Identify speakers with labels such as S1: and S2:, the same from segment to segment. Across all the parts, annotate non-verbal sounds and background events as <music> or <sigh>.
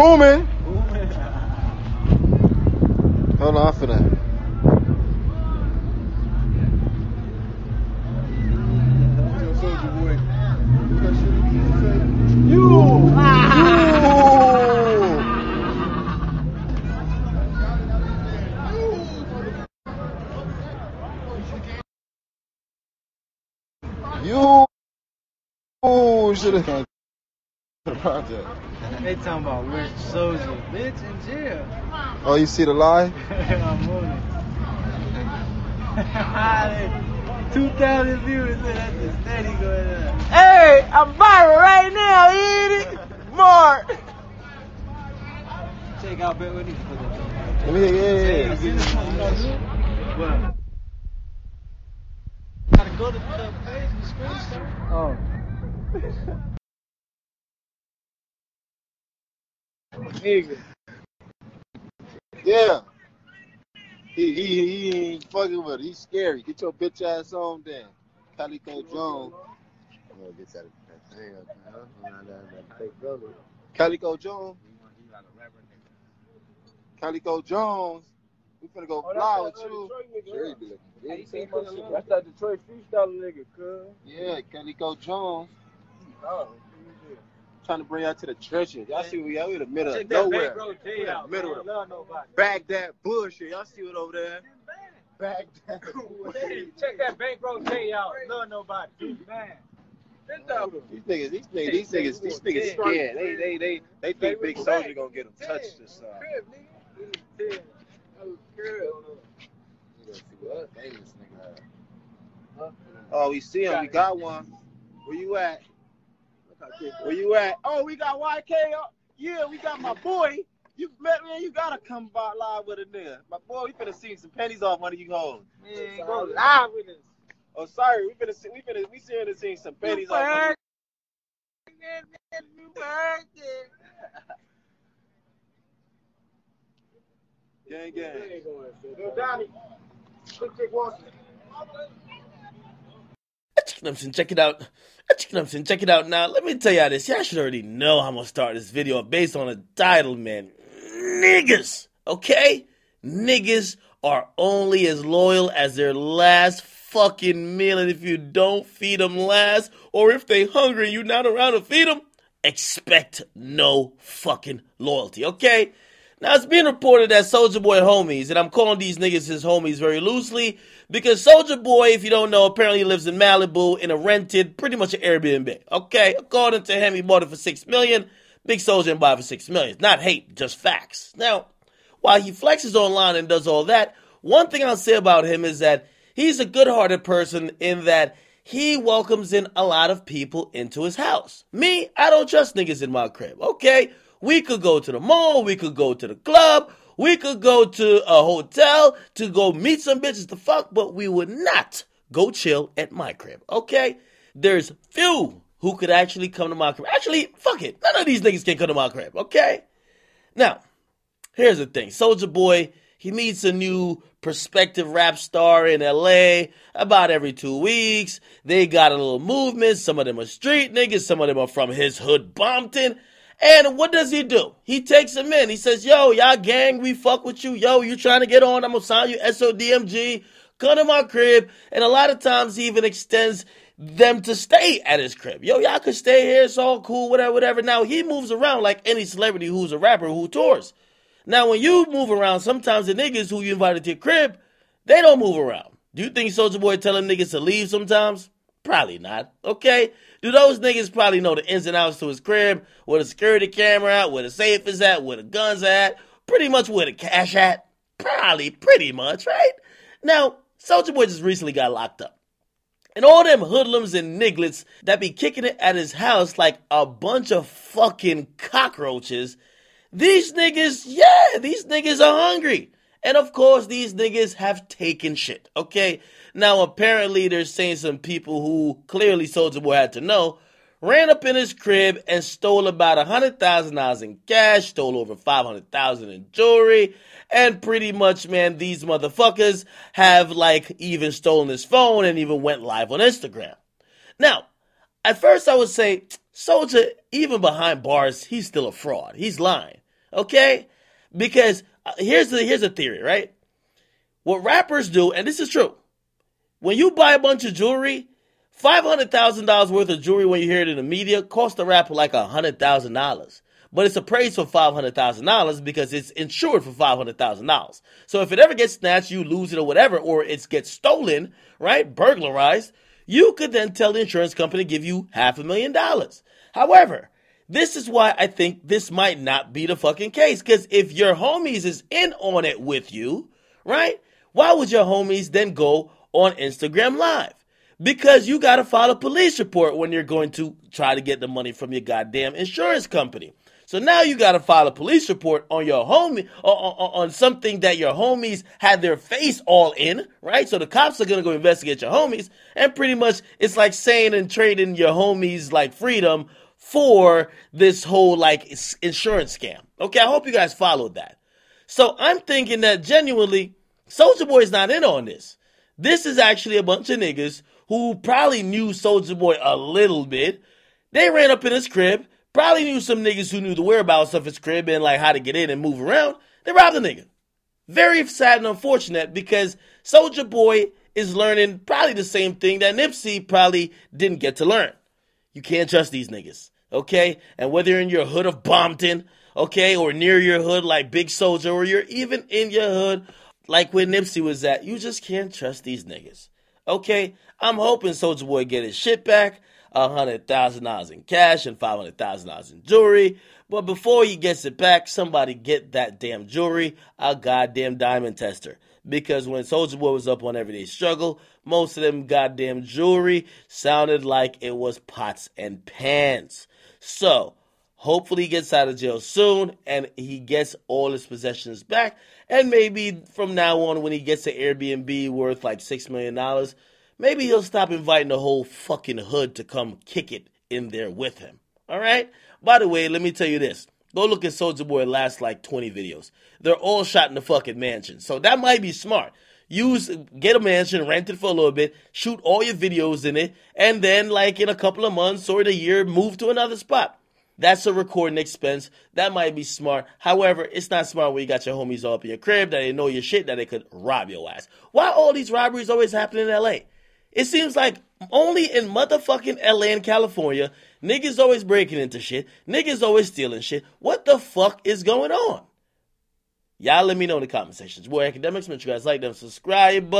S1: Booming. Hold on, for that. You. You should have the project.
S2: They talking about rich soldier. Bitch in jail.
S1: Oh, you see the lie? <laughs>
S2: I'm on it. <laughs> Ah, 2,000 viewers, so that's a steady going up.
S3: Hey, I'm viral right now, eat it. Mark.
S2: Check out Bet, what need to put that
S1: Let me hear, yeah, yeah.
S2: this? What? Gotta go to the page and screenshot. Oh. <laughs> Nigga.
S1: Yeah. He, he, he ain't fucking with it. He's scary. Get your bitch ass on then. Calico Jones.
S4: I'm gonna get that that thing up, you know? Not that, that fake brother.
S1: Calico Jones. Calico Jones. We finna go oh, fly with you.
S4: Jerry be looking good.
S3: Same. That's that Detroit freestyle nigga, cuz.
S1: Yeah, Calico Jones.
S3: Oh,
S1: Trying to bring y'all to the trenches. Y'all see we out in the middle
S2: Check
S1: of
S2: that
S1: nowhere.
S2: bankroll J out.
S1: Middle
S2: man.
S1: of
S2: Love nobody.
S1: Baghdad bullshit. Y'all see it over there? Baghdad. <laughs>
S2: Check that bankroll J out. Love nobody. Man.
S1: These niggas, these niggas, these niggas, these niggas scared. They, they, they, they think Big Soulja gonna get them touched or something.
S4: You gonna see what famous nigga.
S1: Oh, we see him. We got one. Where you at? Where you at? Oh, we got YK. Yeah, we got my boy. You man, man, you gotta come by live with a nigga. My boy, we finna see some pennies off one of you hoes.
S2: Man, go live with us.
S1: Oh, sorry, we finna see, we finna, we seeing to see some pennies off. One of you. Gang, gang.
S3: Yo, Donnie. Quick, quick, Watson.
S5: Chicken check it out. Uh, Chicken check it out now. Let me tell y'all this. Y'all should already know how I'm gonna start this video based on the title, man. Niggas, okay? Niggas are only as loyal as their last fucking meal, and if you don't feed them last, or if they hungry and you not around to feed them, expect no fucking loyalty, okay? Now it's being reported that Soulja Boy homies, and I'm calling these niggas his homies very loosely, because Soulja Boy, if you don't know, apparently lives in Malibu in a rented, pretty much an Airbnb. Okay, according to him, he bought it for six million. Big Soulja didn't buy it for six million. Not hate, just facts. Now, while he flexes online and does all that, one thing I'll say about him is that he's a good-hearted person in that he welcomes in a lot of people into his house. Me, I don't trust niggas in my crib. Okay, we could go to the mall, we could go to the club, we could go to a hotel to go meet some bitches to fuck, but we would not go chill at my crib. Okay, there's few who could actually come to my crib. Actually, fuck it, none of these niggas can come to my crib. Okay, now here's the thing Soulja Boy, he meets a new prospective rap star in LA about every two weeks. They got a little movement. Some of them are street niggas, some of them are from his hood, Bompton. And what does he do? He takes them in. He says, Yo, y'all gang, we fuck with you. Yo, you trying to get on? I'm gonna sign you SODMG. Come to my crib. And a lot of times he even extends them to stay at his crib. Yo, y'all could stay here. It's all cool, whatever, whatever. Now he moves around like any celebrity who's a rapper who tours. Now, when you move around, sometimes the niggas who you invited to your crib, they don't move around. Do you think Soulja Boy telling niggas to leave sometimes? Probably not. Okay? Do those niggas probably know the ins and outs to his crib, where the security camera at, where the safe is at, where the guns at, pretty much where the cash at? Probably, pretty much, right? Now, Soulja Boy just recently got locked up. And all them hoodlums and nigglets that be kicking it at his house like a bunch of fucking cockroaches, these niggas, yeah, these niggas are hungry. And of course, these niggas have taken shit, okay? Now, apparently, they're saying some people who clearly Soulja Boy had to know ran up in his crib and stole about a $100,000 in cash, stole over 500000 in jewelry, and pretty much, man, these motherfuckers have, like, even stolen his phone and even went live on Instagram. Now, at first I would say, Soulja, even behind bars, he's still a fraud. He's lying. Okay? Because Uh, here's the here's a theory, right? What rappers do, and this is true. When you buy a bunch of jewelry, five hundred thousand dollars worth of jewelry when you hear it in the media costs the rapper like a hundred thousand dollars. But it's appraised for five hundred thousand dollars because it's insured for five hundred thousand dollars. So if it ever gets snatched, you lose it or whatever, or it gets stolen, right, burglarized, you could then tell the insurance company to give you half a million dollars. However, this is why I think this might not be the fucking case. Because if your homies is in on it with you, right? Why would your homies then go on Instagram Live? Because you got to file a police report when you're going to try to get the money from your goddamn insurance company. So now you got to file a police report on your homie on, on, on, something that your homies had their face all in, right? So the cops are gonna go investigate your homies, and pretty much it's like saying and trading your homies like freedom for this whole like insurance scam. Okay, I hope you guys followed that. So I'm thinking that genuinely, Soulja Boy is not in on this. This is actually a bunch of niggas who probably knew Soulja Boy a little bit. They ran up in his crib, probably knew some niggas who knew the whereabouts of his crib and like how to get in and move around. They robbed the nigga. Very sad and unfortunate because Soulja Boy is learning probably the same thing that Nipsey probably didn't get to learn. You can't trust these niggas, okay? And whether you're in your hood of Bompton, okay, or near your hood like Big Soulja, or you're even in your hood like where Nipsey was at, you just can't trust these niggas, okay? I'm hoping Soulja Boy get his shit back, hundred thousand dollars in cash and five hundred thousand dollars in jewelry. But before he gets it back, somebody get that damn jewelry, a goddamn diamond tester because when Soulja Boy was up on Everyday Struggle, most of them goddamn jewelry sounded like it was pots and pans. So, hopefully he gets out of jail soon and he gets all his possessions back. And maybe from now on, when he gets an Airbnb worth like $6 million, maybe he'll stop inviting the whole fucking hood to come kick it in there with him. All right? By the way, let me tell you this. Go look at Soulja Boy last like 20 videos. They're all shot in the fucking mansion. So that might be smart. Use get a mansion, rent it for a little bit, shoot all your videos in it, and then like in a couple of months or in a year, move to another spot. That's a recording expense. That might be smart. However, it's not smart when you got your homies all up in your crib that they know your shit that they could rob your ass. Why all these robberies always happen in LA? It seems like only in motherfucking LA and California, niggas always breaking into shit. Niggas always stealing shit. What the fuck is going on? Y'all let me know in the comment sections. Boy, Akademiks, make sure you guys like them, subscribe.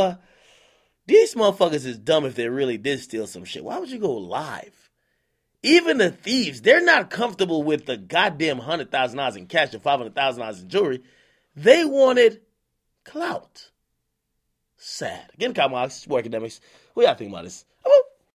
S5: These motherfuckers is dumb if they really did steal some shit. Why would you go live? Even the thieves, they're not comfortable with the goddamn hundred thousand dollars in cash and five hundred thousand dollars in jewelry. They wanted clout. Sad. Again, comment box, Akademiks. What y'all think about this? Oh,